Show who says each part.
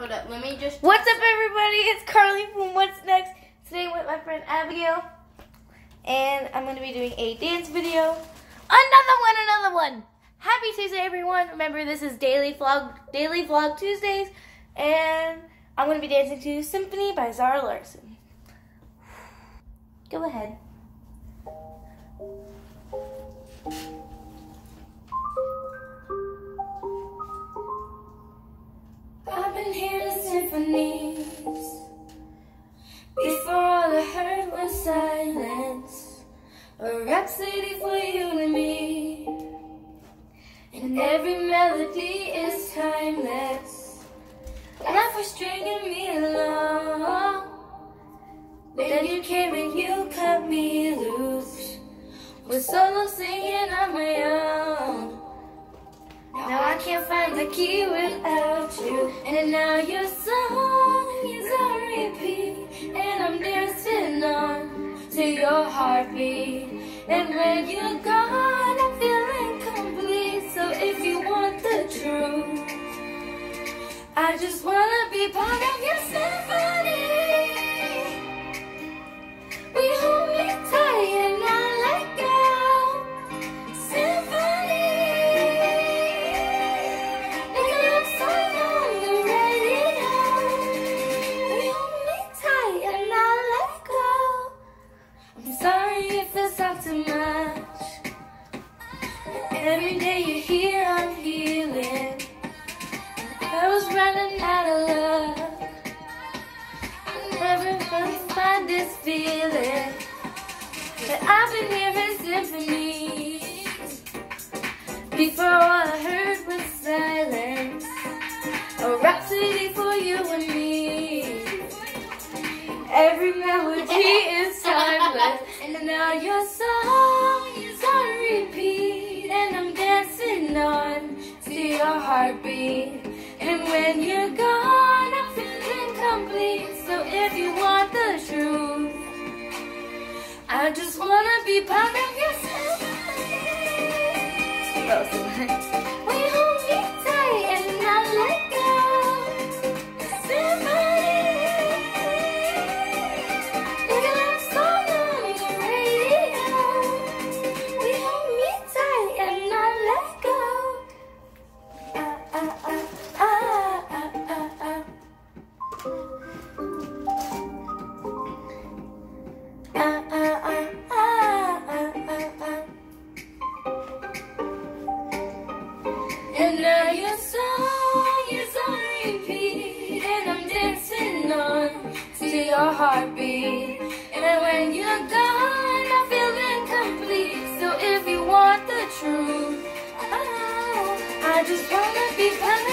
Speaker 1: Hold up, let me just.
Speaker 2: What's up, everybody? It's Carly from What's Next. Today with my friend Abigail, and I'm to be doing a dance video. Another one, another one. Happy Tuesday, everyone! Remember, this is daily vlog, daily vlog Tuesdays, and I'm to be dancing to Symphony by Zara Larsson. Go ahead. I've been hearing symphonies. Before all I heard was silence. A rhapsody for you and me. And every melody is timeless. Life was stringing me along. Then you came and you cut me loose. Was solo singing on my own. Now I can't find the key without you And now your song is on repeat. And I'm dancing on to your heartbeat. And when you're gone I'm feeling complete. So if you want the truth I just wanna be part of your symphony it sounds too much. Every day you're here I'm healing. I was running out of luck I never gonna find this feeling. But I've been hearing symphonies Before all I heard was silence. A rhapsody for you and me. Every melody is timeless now your song is on repeat And I'm dancing on to your heartbeat. And when you're gone I'm feeling incomplete So if you want the truth I just wanna be part of your symphony heartbeat. And when you're gone I feel incomplete. So if you want the truth oh, I just wanna be part